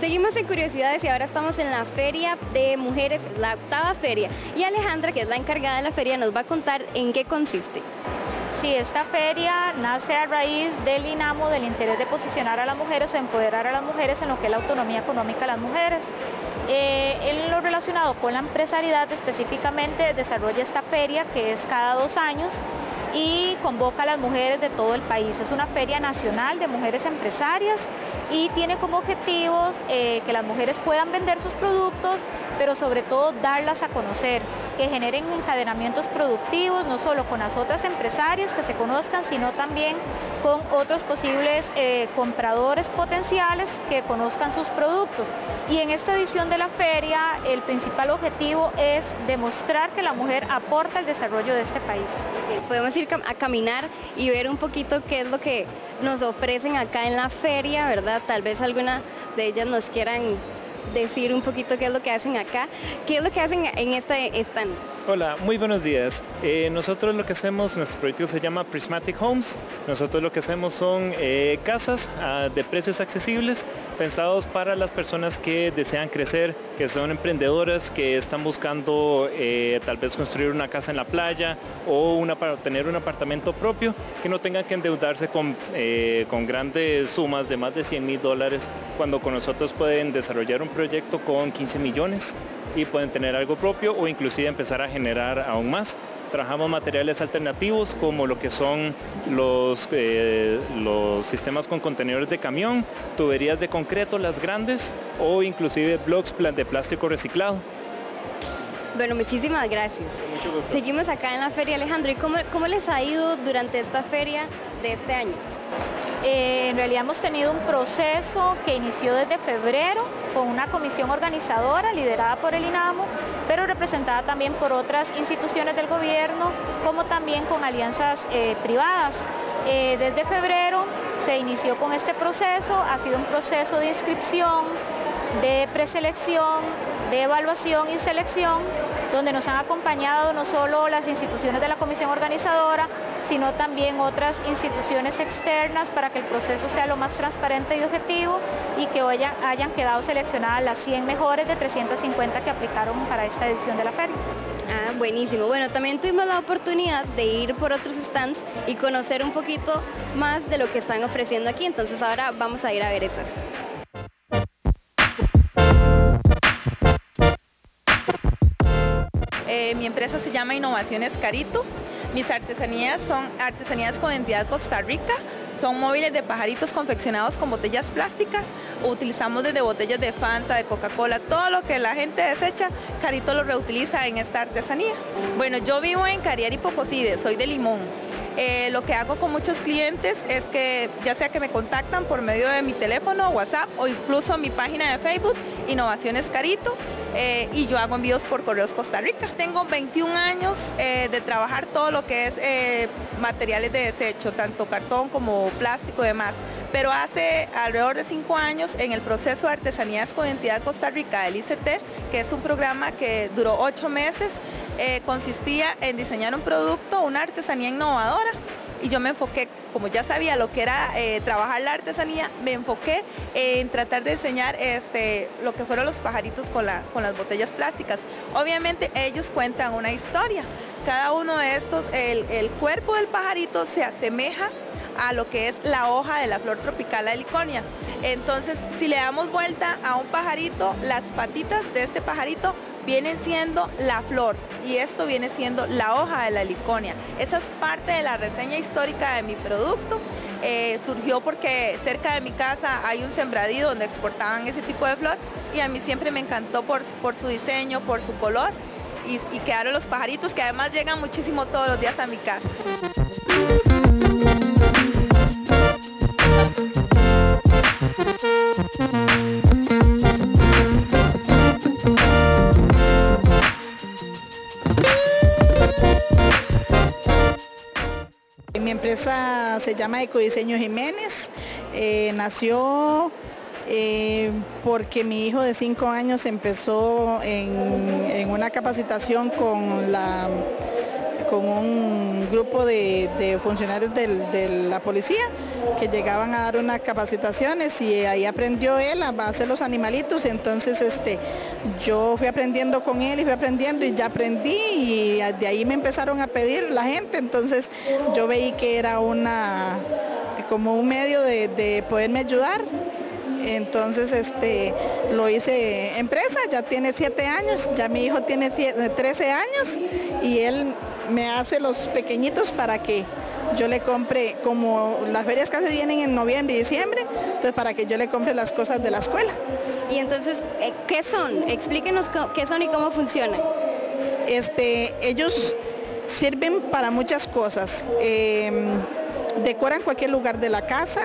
Seguimos en curiosidades y ahora estamos en la feria de mujeres, la octava feria. Y Alejandra, que es la encargada de la feria, nos va a contar en qué consiste. Sí, esta feria nace a raíz del INAMO, del interés de posicionar a las mujeres o empoderar a las mujeres en lo que es la autonomía económica de las mujeres. Eh, en lo relacionado con la empresariedad específicamente desarrolla esta feria que es cada dos años y convoca a las mujeres de todo el país. Es una feria nacional de mujeres empresarias y tiene como objetivos eh, que las mujeres puedan vender sus productos, pero sobre todo darlas a conocer que generen encadenamientos productivos, no solo con las otras empresarias que se conozcan, sino también con otros posibles eh, compradores potenciales que conozcan sus productos. Y en esta edición de la feria el principal objetivo es demostrar que la mujer aporta el desarrollo de este país. Podemos ir a caminar y ver un poquito qué es lo que nos ofrecen acá en la feria, ¿verdad? Tal vez alguna de ellas nos quieran decir un poquito qué es lo que hacen acá, qué es lo que hacen en este stand. Hola, muy buenos días. Eh, nosotros lo que hacemos, nuestro proyecto se llama Prismatic Homes. Nosotros lo que hacemos son eh, casas ah, de precios accesibles pensados para las personas que desean crecer, que son emprendedoras, que están buscando eh, tal vez construir una casa en la playa o una, para tener un apartamento propio, que no tengan que endeudarse con, con grandes sumas de más de 100 mil dólares, cuando con nosotros pueden desarrollar un proyecto con 15 millones y pueden tener algo propio o inclusive empezar a generar aún más. Trabajamos materiales alternativos como lo que son los, eh, los sistemas con contenedores de camión, tuberías de concreto, las grandes, o inclusive blocks de plástico reciclado. Bueno, muchísimas gracias. Seguimos acá en la feria, Alejandro. ¿Y cómo, cómo les ha ido durante esta feria de este año? Eh, en realidad hemos tenido un proceso que inició desde febrero con una comisión organizadora liderada por el INAMO, pero representada también por otras instituciones del gobierno, como también con alianzas eh, privadas. Eh, desde febrero se inició con este proceso, ha sido un proceso de inscripción, de preselección, de evaluación y selección, donde nos han acompañado no solo las instituciones de la comisión organizadora, sino también otras instituciones externas para que el proceso sea lo más transparente y objetivo y que hoy hayan quedado seleccionadas las 100 mejores de 350 que aplicaron para esta edición de la feria. Ah, buenísimo. Bueno, también tuvimos la oportunidad de ir por otros stands y conocer un poquito más de lo que están ofreciendo aquí, entonces ahora vamos a ir a ver esas. Eh, mi empresa se llama Innovaciones Carito. Mis artesanías son artesanías con entidad Costa Rica. Son móviles de pajaritos confeccionados con botellas plásticas. Utilizamos desde botellas de Fanta, de Coca-Cola, todo lo que la gente desecha, Carito lo reutiliza en esta artesanía. Bueno, yo vivo en Cariari Pocoside, soy de Limón. Eh, lo que hago con muchos clientes es que ya sea que me contactan por medio de mi teléfono, WhatsApp o incluso mi página de Facebook, Innovaciones Carito, eh, y yo hago envíos por Correos Costa Rica. Tengo 21 años eh, de trabajar todo lo que es materiales de desecho, tanto cartón como plástico y demás. Pero hace alrededor de 5 años en el proceso de artesanías con entidad Costa Rica del ICT, que es un programa que duró 8 meses, eh, consistía en diseñar un producto, una artesanía innovadora y yo me enfoqué, como ya sabía lo que era eh, trabajar la artesanía, me enfoqué en tratar de diseñar este, lo que fueron los pajaritos con, con las botellas plásticas. Obviamente ellos cuentan una historia. Cada uno de estos, el, el cuerpo del pajarito se asemeja a lo que es la hoja de la flor tropical la heliconia. Entonces, si le damos vuelta a un pajarito, las patitas de este pajarito vienen siendo la flor y esto viene siendo la hoja de la heliconia. Esa es parte de la reseña histórica de mi producto. Eh, surgió porque cerca de mi casa hay un sembradío donde exportaban ese tipo de flor y a mí siempre me encantó por, su diseño, por su color y quedaron los pajaritos que además llegan muchísimo todos los días a mi casa. Empresa se llama Ecodiseño Jiménez. Eh, nació eh, porque mi hijo de 5 años empezó en, una capacitación con, la, con un grupo de, funcionarios de la policía que llegaban a dar unas capacitaciones y ahí aprendió él a hacer los animalitos, entonces este, yo fui aprendiendo con él y fui aprendiendo y ya aprendí y de ahí me empezaron a pedir la gente, entonces yo veí que era una como un medio de, de poderme ayudar. Entonces este lo hice empresa, ya tiene siete años, ya mi hijo tiene 13 años y él me hace los pequeñitos para que yo le compre, como las ferias casi vienen en noviembre y diciembre, entonces para que yo le compre las cosas de la escuela. Y entonces, eh, ¿qué son? Explíquenos qué son y cómo funcionan. Este, ellos sirven para muchas cosas. Em, decoran cualquier lugar de la casa,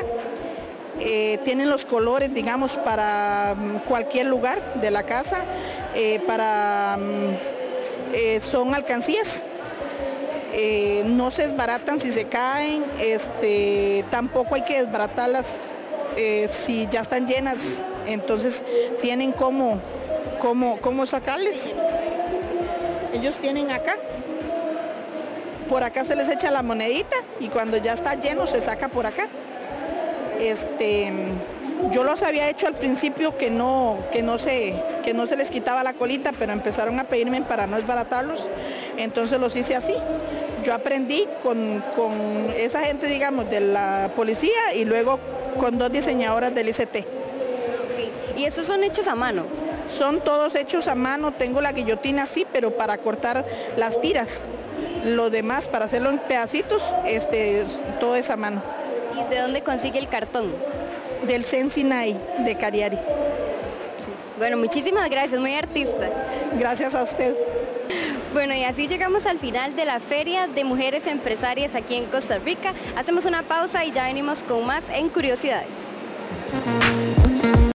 eh, tienen los colores, digamos, para mm, cualquier lugar de la casa, eh, para, mm, son alcancías eh, no se desbaratan si se caen, este, tampoco hay que desbaratarlas eh, si ya están llenas, entonces tienen como, como, como sacarles. Ellos tienen acá, por acá se les echa la monedita y cuando ya está lleno se saca por acá. Este, yo los había hecho al principio que no, que no, se, que no se les quitaba la colita, pero empezaron a pedirme para no desbaratarlos, entonces los hice así yo aprendí con, esa gente, digamos, de la policía y luego con dos diseñadoras del ICT. ¿Y estos son hechos a mano? Son todos hechos a mano, tengo la guillotina así, pero para cortar las tiras. Lo demás, para hacerlo en pedacitos, este, todo es a mano. ¿Y de dónde consigue el cartón? Del Sensinay, de Cariari. Bueno, muchísimas gracias, muy artista. Gracias a usted. Bueno, y así llegamos al final de la Feria de Mujeres Empresarias aquí en Costa Rica. Hacemos una pausa y ya venimos con más en Curiosidades.